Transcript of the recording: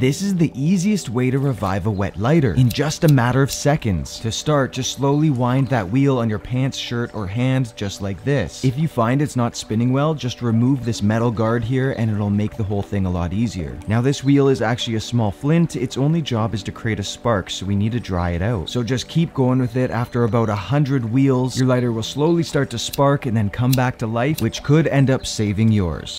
This is the easiest way to revive a wet lighter in just a matter of seconds. To start, just slowly wind that wheel on your pants, shirt, or hand just like this. If you find it's not spinning well, just remove this metal guard here and it'll make the whole thing a lot easier. Now this wheel is actually a small flint, its only job is to create a spark, so we need to dry it out. So just keep going with it, after about a hundred wheels, your lighter will slowly start to spark and then come back to life, which could end up saving yours.